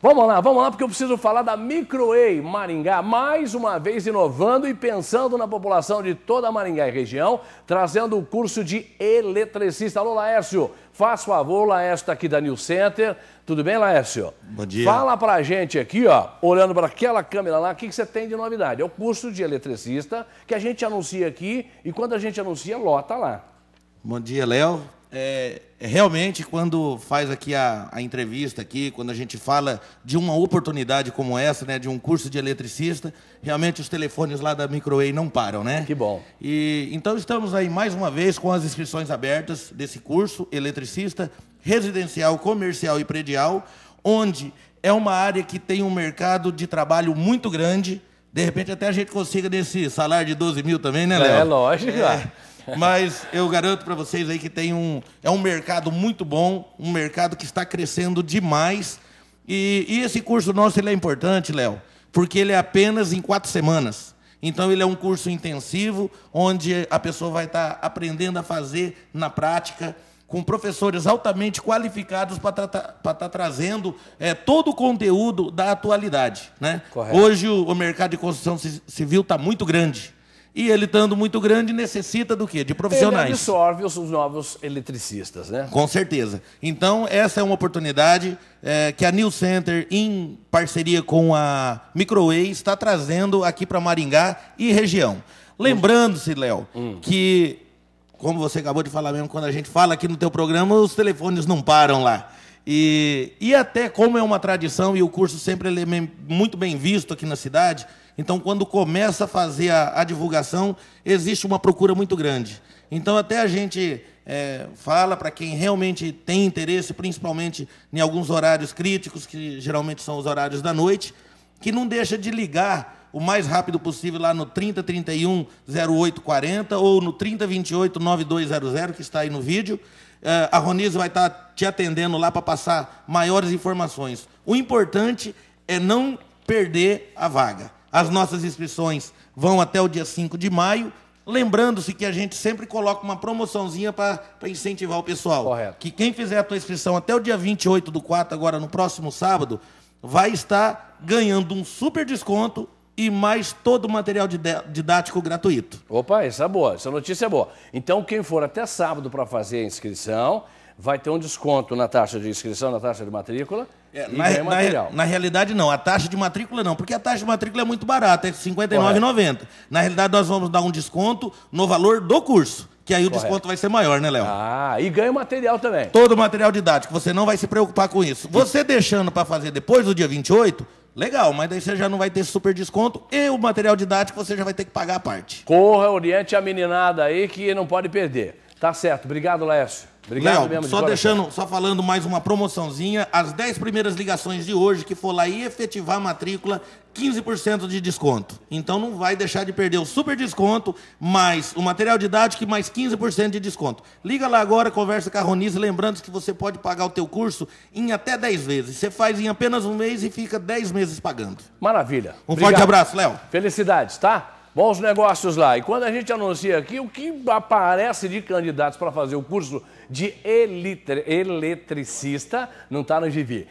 Vamos lá, vamos lá, porque eu preciso falar da Microei Maringá, mais uma vez inovando e pensando na população de toda Maringá e região, trazendo o curso de eletricista. Alô, Laércio, faz favor, Laércio está aqui da New Center. Tudo bem, Laércio? Bom dia. Fala pra gente aqui, ó, olhando para aquela câmera lá, o que, que você tem de novidade? É o curso de eletricista que a gente anuncia aqui e quando a gente anuncia, lota lá. Bom dia, Léo. É, realmente, quando faz aqui a, a, entrevista aqui, quando a gente fala de uma oportunidade como essa, né, de um curso de eletricista, realmente os telefones lá da Microway não param, né? Que bom. E então estamos aí mais uma vez com as inscrições abertas desse curso eletricista residencial, comercial e predial, onde é uma área que tem um mercado de trabalho muito grande. De repente até a gente consiga desse salário de 12 mil também, né, Léo? É, lógico. É. Mas eu garanto para vocês aí que tem um, é um mercado muito bom, um mercado que está crescendo demais. E, e esse curso nosso ele é importante, Léo, porque ele é apenas em quatro semanas. Então ele é um curso intensivo, onde a pessoa vai estar tá aprendendo a fazer na prática, com professores altamente qualificados para estar tá trazendo é, todo o conteúdo da atualidade. Né? Hoje o, o mercado de construção civil está muito grande. E ele estando muito grande, necessita do quê? De profissionais. Ele absorve os novos eletricistas, né? Com certeza. Então, essa é uma oportunidade é, que a New Center, em parceria com a Microway, está trazendo aqui para Maringá e região. Lembrando-se, Léo, hum. que, como você acabou de falar mesmo, quando a gente fala aqui no teu programa, os telefones não param lá. E, e até como é uma tradição e o curso sempre é muito bem visto aqui na cidade, então, quando começa a fazer a, a divulgação, existe uma procura muito grande. Então, até a gente é, fala para quem realmente tem interesse, principalmente em alguns horários críticos, que geralmente são os horários da noite, que não deixa de ligar o mais rápido possível lá no 3031 0840 ou no 3028 9200, que está aí no vídeo. É, a Ronise vai estar tá te atendendo lá para passar maiores informações. O importante é não perder a vaga. As nossas inscrições vão até o dia 5 de maio. Lembrando-se que a gente sempre coloca uma promoçãozinha para incentivar o pessoal. Correto. Que quem fizer a tua inscrição até o dia 28 do 4, agora no próximo sábado, vai estar ganhando um super desconto e mais todo o material didático gratuito. Opa, essa é boa, essa notícia é boa. Então, quem for até sábado para fazer a inscrição, vai ter um desconto na taxa de inscrição, na taxa de matrícula. É, na, na, na, realidade, não. A taxa de matrícula não, porque a taxa de matrícula é muito barata, é R$ 59,90. Na realidade, nós vamos dar um desconto no valor do curso. Que aí o Correto. desconto vai ser maior, né, Léo? Ah, e ganha material também. Todo o material didático, você não vai se preocupar com isso. Você deixando para fazer depois do dia 28, legal, mas daí você já não vai ter super desconto e o material didático você já vai ter que pagar a parte. Corra, oriente a meninada aí que não pode perder. Tá certo. Obrigado, Lécio. Obrigado Léo, mesmo. Só deixando, só falando mais uma promoçãozinha, as 10 primeiras ligações de hoje que for lá e efetivar a matrícula, 15% de desconto. Então não vai deixar de perder o super desconto, mais o material didático e mais 15% de desconto. Liga lá agora, conversa com a Ronise, lembrando que você pode pagar o teu curso em até 10 vezes. Você faz em apenas um mês e fica 10 meses pagando. Maravilha. Um Obrigado. forte abraço, Léo. Felicidades, tá? Bons negócios lá. E quando a gente anuncia aqui, o que aparece de candidatos para fazer o curso de eletricista não está no GV.